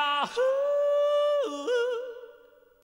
Yahoo!